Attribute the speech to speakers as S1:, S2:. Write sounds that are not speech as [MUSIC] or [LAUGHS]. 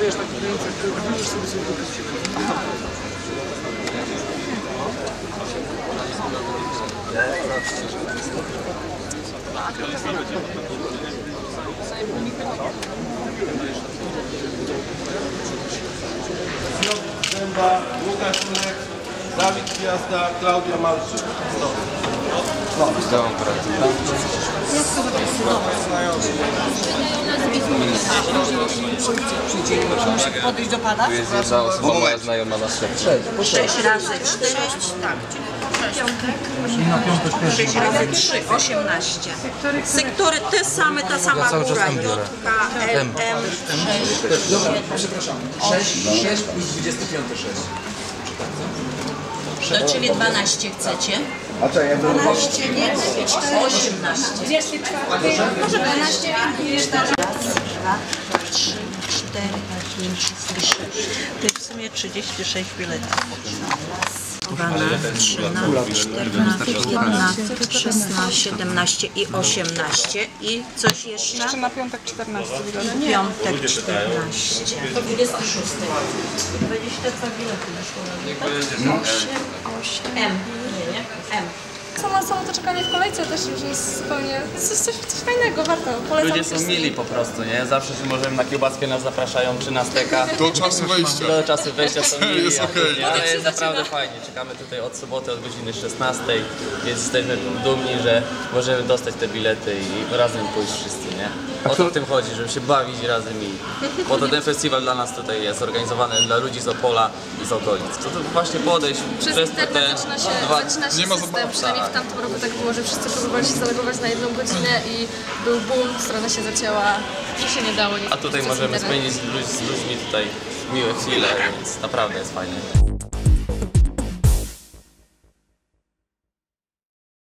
S1: Wiesz, tak widzisz sobie sobie
S2: Dęba, Łukasz Ulek, Dawid Gwiazda, Klaudia Malczyk.
S3: Podejść do pana?
S4: Tu jest jedna osoba moja znajoma na szefie.
S3: 6 razy 4, tak. Sześć razy 3, 18. Sektory te same, ta sama góra. J, K, L, M, 6,
S5: Dobra, przepraszam. 6, 6 plus 25, 6.
S3: to czyli 12 chcecie?
S5: A co, ja bym...
S3: 12, nie, 18.
S6: może 12
S3: Dwa, trzy, cztery, pięć, sześć. To jest w sumie 36 biletów. 12, 13, 14, 15, 16, 17 i 18. I coś jeszcze?
S6: Jeszcze na piątek 14 wygląda.
S3: Piątek 14. To 26. 22 bilety wyszło. 8, M. Nie, nie? M.
S6: Samo, samo to czekanie w kolejce też już jest zupełnie coś, coś, coś fajnego, warto. Polecam
S7: Ludzie są
S6: wszystkim.
S7: mili po prostu, nie? Zawsze się możemy na kiełbaskę nas zapraszają, czy na steka. [LAUGHS]
S8: Do czasu wejścia.
S7: Do czasu wejścia są mili,
S8: Jest
S7: nie? ale jest naprawdę fajnie. Czekamy tutaj od soboty, od godziny 16, więc jesteśmy dumni, że możemy dostać te bilety i razem pójść wszyscy, nie? O to w tym chodzi, żeby się bawić razem i po to ten festiwal dla nas tutaj jest organizowany dla ludzi z Opola i z okolic. To, to właśnie podejść
S6: Przez
S7: te
S6: internet zaczyna się,
S7: dwa-
S6: zaczyna się
S8: Nie ma
S6: system, przynajmniej w tamtym roku tak było, że wszyscy próbowali się zalogować na jedną godzinę i był boom, strona się zacięła i się nie dało nic
S7: A tutaj
S6: przez
S7: możemy
S6: internet.
S7: spędzić z ludźmi tutaj miłe chwile, więc naprawdę jest fajnie.